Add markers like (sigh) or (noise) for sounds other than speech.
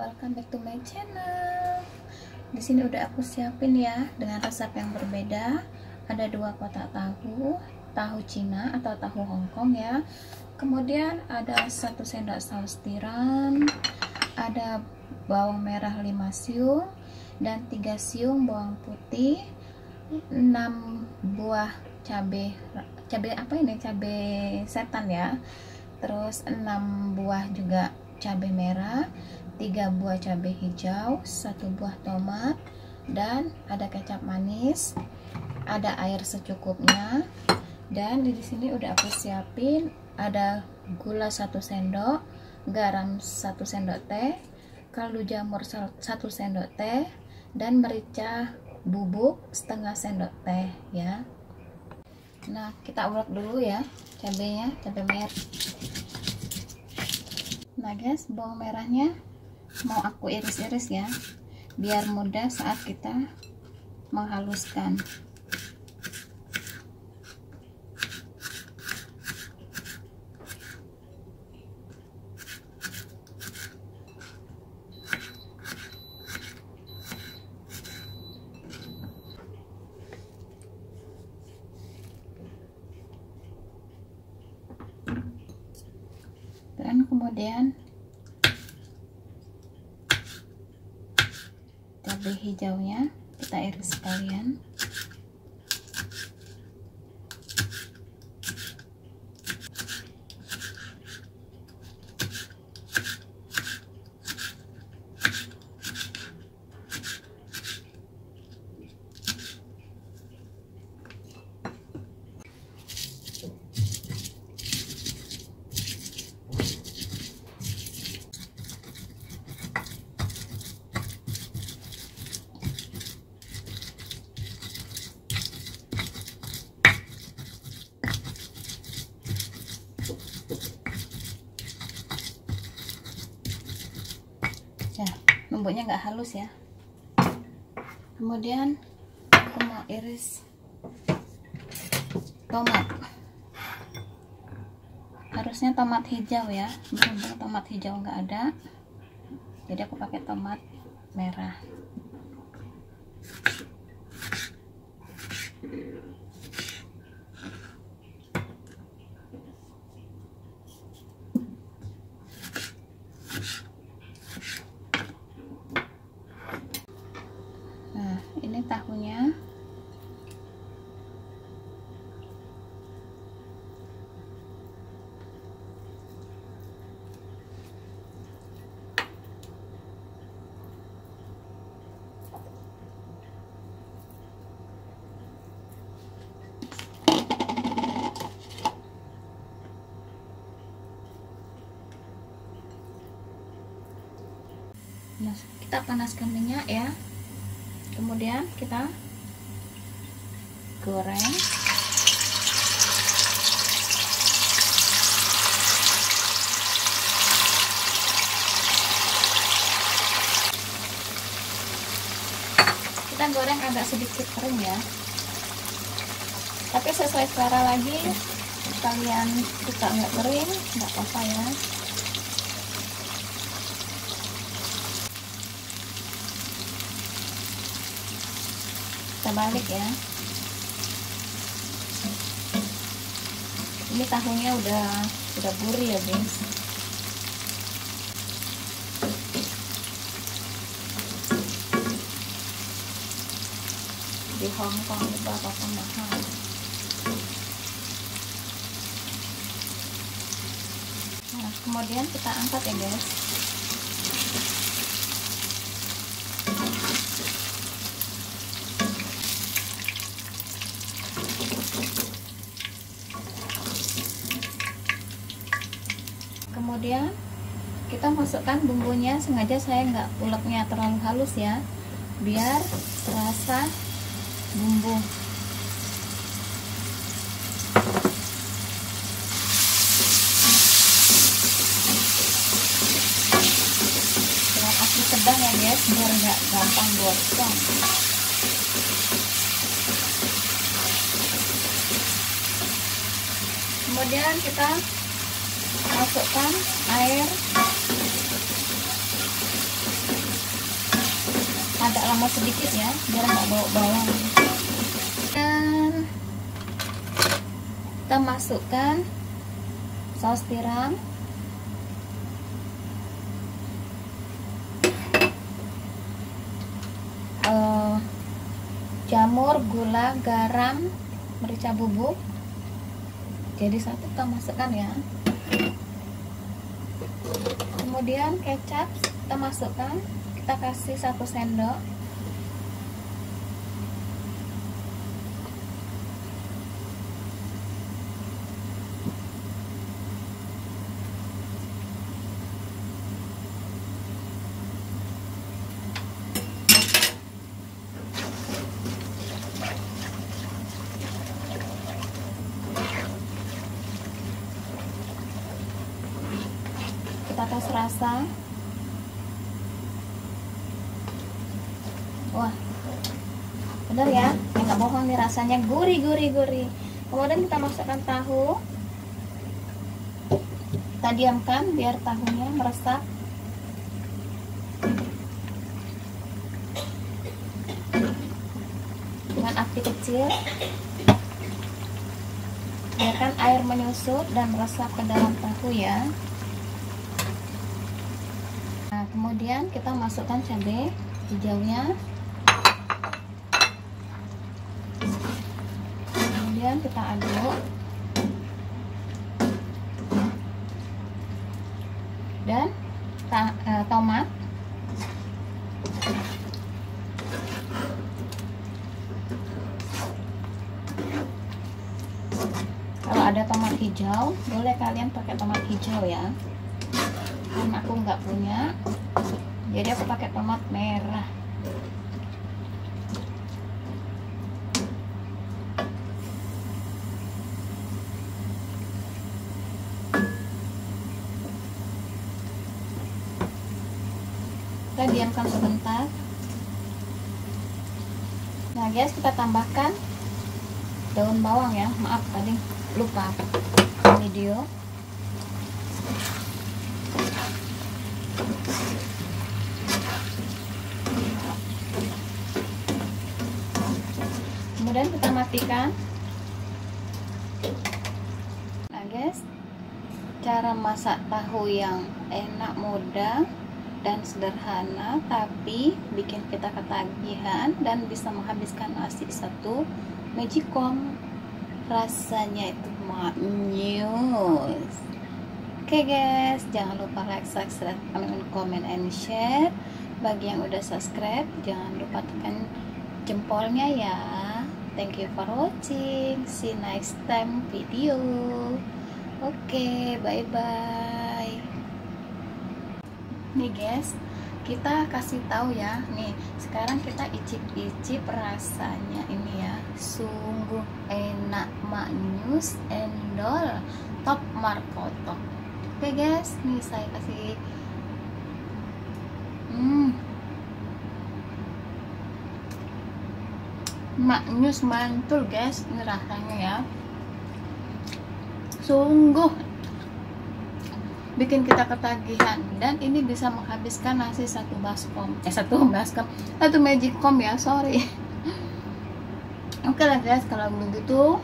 welcome back to my channel. Di sini udah aku siapin ya dengan resep yang berbeda. Ada dua kotak tahu, tahu Cina atau tahu Hongkong ya. Kemudian ada satu sendok saus tiram, ada bawang merah 5 siung dan 3 siung bawang putih, 6 buah cabai cabai apa ini cabai setan ya terus 6 buah juga cabai merah 3 buah cabai hijau 1 buah tomat dan ada kecap manis ada air secukupnya dan di sini udah aku siapin ada gula 1 sendok garam 1 sendok teh kaldu jamur 1 sendok teh dan merica bubuk setengah sendok teh ya. Nah kita ulek dulu ya cabenya cabai merah. Nah guys bawang merahnya mau aku iris-iris ya. Biar mudah saat kita menghaluskan. Dan kemudian cabai hijaunya kita iris sekalian ya numbuknya nggak halus ya. Kemudian aku mau iris tomat. Harusnya tomat hijau ya. Berhubung tomat hijau nggak ada jadi aku pakai tomat merah Nah, ini tahunya. Nah, kita panaskan minyak ya kemudian kita goreng. Kita goreng agak sedikit kering ya. Tapi sesuai selera lagi kalian suka nggak kering nggak apa-apa ya kita balik ya. Ini tahunya udah udah gurih ya guys di Hongkong itu apa pun mahal. Nah kemudian kita angkat ya guys kemudian kita masukkan bumbunya sengaja saya nggak uleknya terlalu halus ya biar rasa bumbu. Dengan api sedang ya guys biar nggak gampang gosong. Kemudian kita masukkan air. Agak lama sedikit ya biar nggak bau bawang dan kita masukkan saus tiram. Uh, jamur gula garam merica bubuk. Jadi satu kita masukkan ya kemudian kecap kita masukkan kita kasih satu sendok tes rasa. Wah bener ya? Ya nggak bohong nih rasanya. Gurih gurih gurih. Kemudian kita masukkan tahu. Kita diamkan biar tahunya meresap. Dengan api kecil biarkan air menyusut dan meresap ke dalam tahu ya kemudian kita masukkan cabai hijaunya. Kemudian kita aduk. Dan uh, tomat. Kalau ada tomat hijau boleh kalian pakai tomat hijau ya. Karena aku nggak punya jadi aku pakai tomat merah. Kita diamkan sebentar. Nah guys kita tambahkan daun bawang ya. Maaf tadi lupa video kemudian kita matikan. Nah guys cara masak tahu yang enak mudah dan sederhana tapi bikin kita ketagihan dan bisa menghabiskan nasi satu magicom. Rasanya itu maknyus oke okay guys jangan lupa like subscribe comment and share. Bagi yang udah subscribe jangan lupa tekan jempolnya ya thank you for watching. See you next time video. Oke okay, bye bye nih guys kita kasih tahu ya. Nih sekarang kita icip-icip rasanya ini ya. Sungguh enak maknyus endol top markoto oke okay guys nih saya kasih. Hmm maknyus mantul guys ini rasanya ya. Sungguh bikin kita ketagihan. Dan ini bisa menghabiskan nasi satu baskom eh satu baskom satu magicom ya sorry. (laughs) Oke lah guys kalau begitu